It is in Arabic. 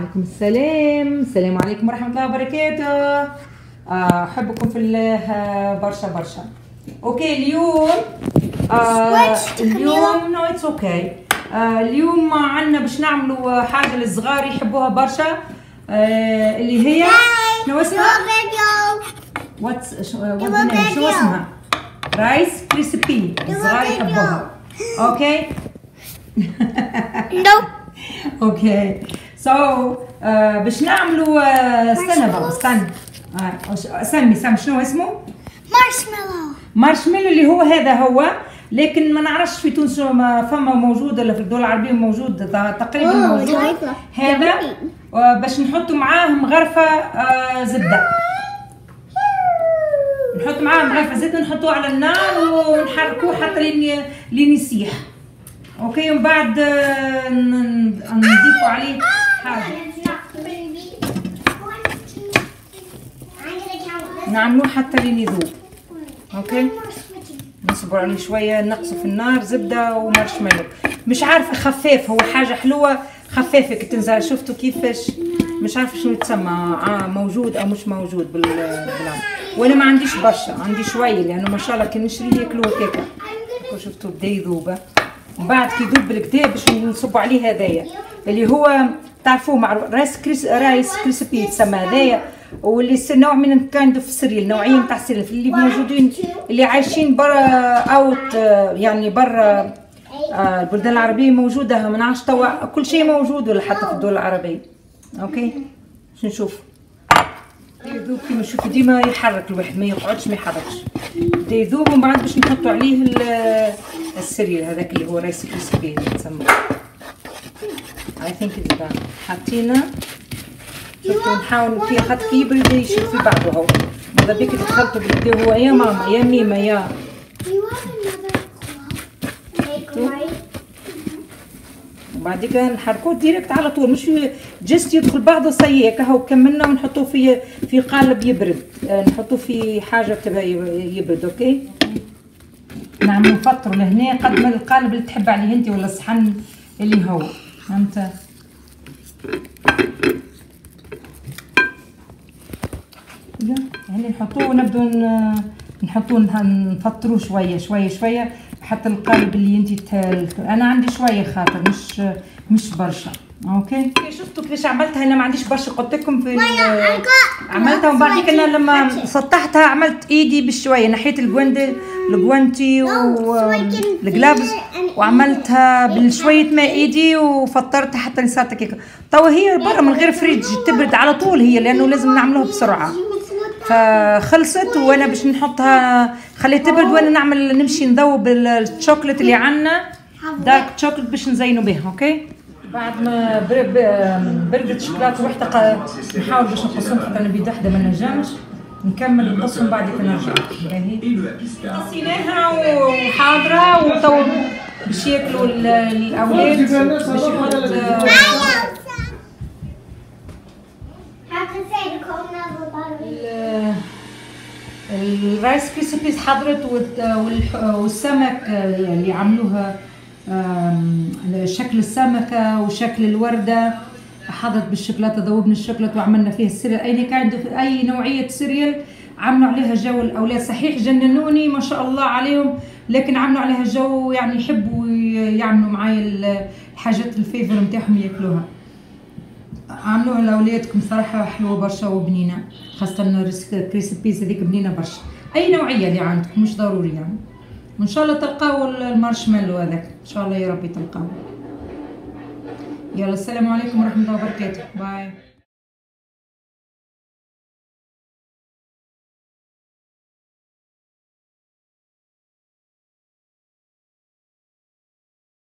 السلام عليكم وعليكم السلام. السلام عليكم ورحمة الله وبركاته. آه، أحبكم في الله برشا برشا. okay اليوم آه اليوم no it's okay اليوم عندنا باش نعملوا حاجة للصغار يحبوها برشا. آه اللي هي شنو اسمها؟ what's video. اسمها؟ Rice Krispies الصغار. يحبوها. okay no okay so باش نعملوا آه، استنى بابا استنى آه، سمي سمي شنو اسمه؟ marshmallow marshmallow اللي هو هذا هو لكن ما نعرفش في تونس ما فما موجود ولا في الدول العربية موجود تقريبا أوه، موجود. هذا. آه، باش نحطوا معاه مغرفة آه، زبدة نحط معاه مغرفة زبدة نحطوه على النار ونحركوه حتى لين لين يسيح okay ومن بعد آه، نضيفوا عليه نعملوه حتى لين يذوب. okay؟ نصبر عليه شوية نقصه في النار زبدة ومارشميلو. مش عارفه خفاف هو حاجة حلوة خفافه كي تنزل شفتوا كيفاش؟ مش عارفه شنو يتسمى آه، موجود أو مش موجود بال. وأنا ما عنديش برشا عندي شوية لأنه ما شاء الله كي نشريه ياكلوه هكاكا شفتوا بدا يذوب ومن بعد كي يذوب بالكدا باش نصبوا عليه هذايا اللي هو تعرفوه معروف Rice Kris Rice Krispies يتسمى هذايا واللي نوع من kind of cereal نوعيه نتاع cereal اللي موجودين اللي عايشين برا out يعني برا آه، البلدان العربية موجودة ما نعرفش توا كل شيء موجود ولا حتى في الدول العربية. okay؟ باش نشوف؟ يذوب كيما شوفوا ديما يحرك الواحد ما يقعدش ما يحركش. بدا يذوب ومن بعد باش نحطوا عليه ال- ال cereal هذاك اللي هو Rice Krispies يتسمى I think حطينا شفتوا نحاول فيه خاطر كي يبرد يشد في بعضه هو ماذا بيك تخلطوا بالكدا هو يا ماما يا ميمة يا وبعد كده نحركوه direct على طول مش just يدخل بعضه سيء هو كملنا ونحطوه في في قالب يبرد. آه، نحطوه في حاجة تبقى يبرد okay؟ نعم نفطروا لهنا قد ما القالب اللي تحب عليه أنت ولا الصحن اللي هو. يا، يعني نحطوه ونبدو نحطوه نفطروه شوية شوية شوية حتى القالب اللي انت أنا عندي شوية خاطر مش مش برشا. okay. شفتوا كيفاش عملتها؟ أنا ما عنديش برشا قلت لكم في عملتها ومن بعد كده لما سطحتها عملت إيدي بشوية نحيت الجوانتي الجوانتي وال gloves وعملتها بشويه ماء إيدي وفطرتها حتى صارت هيك. توا هي برا من غير fridge تبرد على طول هي لأنه لازم نعملوها بسرعة. فخلصت وأنا باش نحطها خليها تبرد وأنا نعمل نمشي نذوب الشوكولات اللي عندنا dark chocolate باش نزينوا بها okay؟ بعد ما بردت الشوكولاته وحدة نحاول باش نقصهم حتى أنا بيد وحدة ما نجمش. نكمل نقصهم بعد كي نرجع. قصيناها وحاضرة وتو باش ياكلوا ال- الأولاد باش يحط ال- الـ Rice Krispies حضرت والسمك اللي عملوها شكل السمكة وشكل الوردة. حضرت بالشوكولاتة ذوبنا الشوكولاتة وعملنا فيها الـ cereal. أي كان أي نوعية cereal عملوا عليها جو الأولاد صحيح جننوني ما شاء الله عليهم لكن عملوا عليها جو يعني يحبوا يعملوا معايا الحاجات الفيفر نتاعهم يأكلوها. عملوها لاولادكم صراحة حلوة برشا وبنينة خاصة الـ Rice- Krispies هذيك بنينة برشا. أي نوعية اللي عندكم مش ضروري يعني. وإن شاء الله تلقاو المارشميلو هذاك. إن شاء الله يا ربي تلقاو. يلا السلام عليكم ورحمة الله وبركاته. bye.